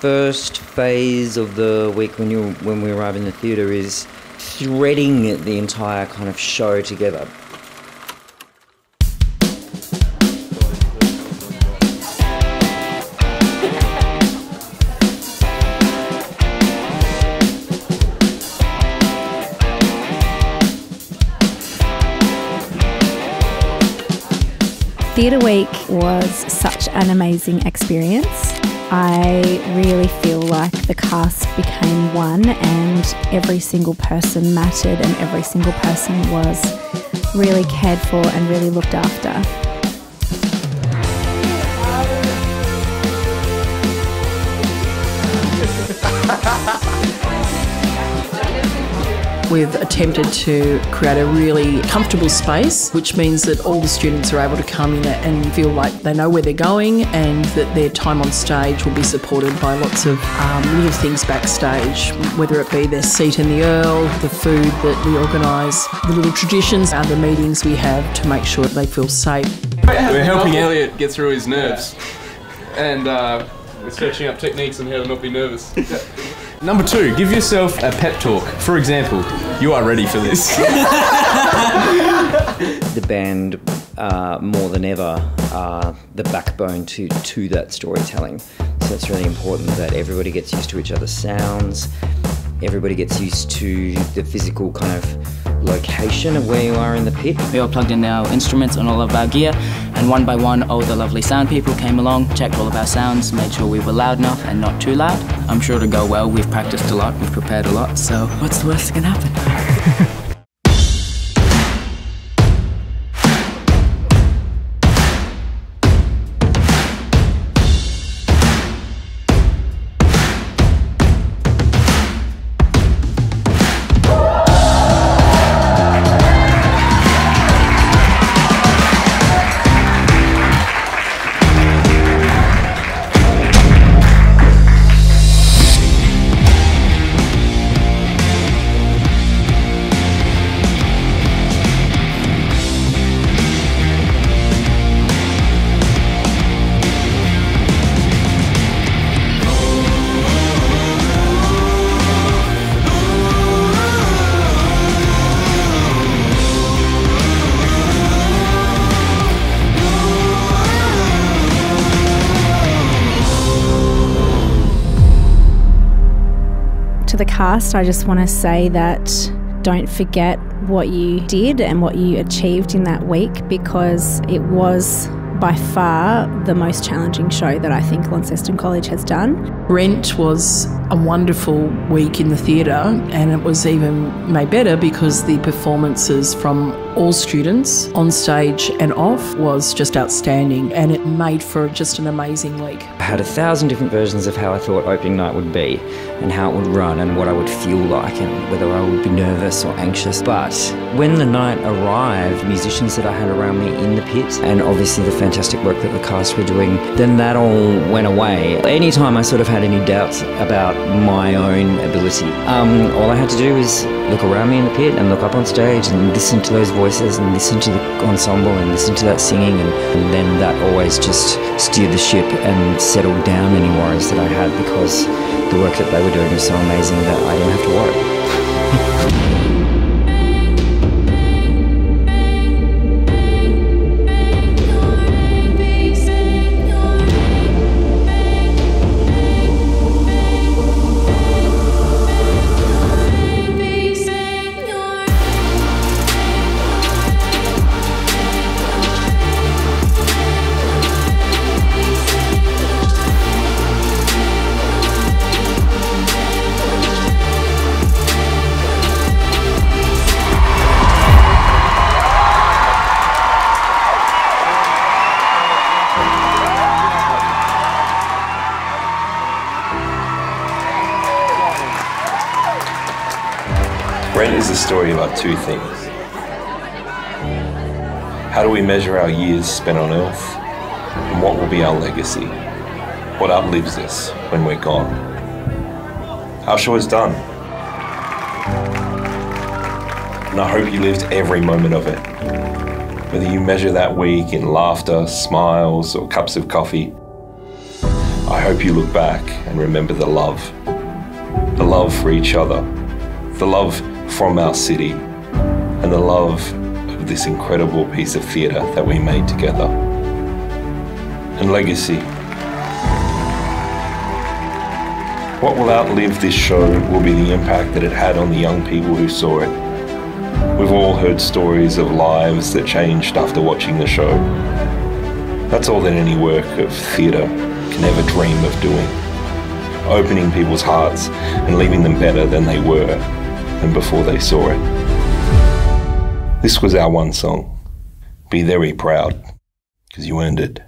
first phase of the week when you when we arrive in the theatre is threading the entire kind of show together. Theatre Week was such an amazing experience. I really feel like the cast became one and every single person mattered and every single person was really cared for and really looked after. We've attempted to create a really comfortable space, which means that all the students are able to come in and feel like they know where they're going and that their time on stage will be supported by lots of um, little things backstage, whether it be their seat in the Earl, the food that we organise, the little traditions and the meetings we have to make sure they feel safe. We're helping Elliot get through his nerves. And uh, we're searching up techniques on how to not be nervous. Number two, give yourself a pep talk. For example, you are ready for this. The band, uh, more than ever, are the backbone to, to that storytelling. So it's really important that everybody gets used to each other's sounds, everybody gets used to the physical kind of location of where you are in the pit. We all plugged in our instruments and all of our gear, and one by one, all the lovely sound people came along, checked all of our sounds, made sure we were loud enough and not too loud. I'm sure it'll go well. We've practiced a lot, we've prepared a lot, so what's the worst that can happen? To the cast, I just want to say that don't forget what you did and what you achieved in that week because it was by far the most challenging show that I think Launceston College has done. Rent was a wonderful week in the theatre, and it was even made better because the performances from all students on stage and off was just outstanding, and it made for just an amazing week. I had a thousand different versions of how I thought opening night would be and how it would run and what I would feel like and whether I would be nervous or anxious. But when the night arrived, musicians that I had around me in the pit and obviously the fantastic work that the cast were doing, then that all went away. Anytime I sort of had any doubts about my own ability, um, all I had to do was look around me in the pit and look up on stage and listen to those voices and listen to the ensemble and listen to that singing and, and then that always just steered the ship and settled down any worries that I had because the work that they were doing was so amazing that I didn't have to worry. story about two things. How do we measure our years spent on Earth, and what will be our legacy? what outlives us when we're gone. Our show is done. And I hope you lived every moment of it. Whether you measure that week in laughter, smiles, or cups of coffee, I hope you look back and remember the love. The love for each other, the love from our city, and the love of this incredible piece of theatre that we made together. And legacy. What will outlive this show will be the impact that it had on the young people who saw it. We've all heard stories of lives that changed after watching the show. That's all that any work of theatre can ever dream of doing. Opening people's hearts and leaving them better than they were than before they saw it. This was our one song. Be very proud, because you earned it.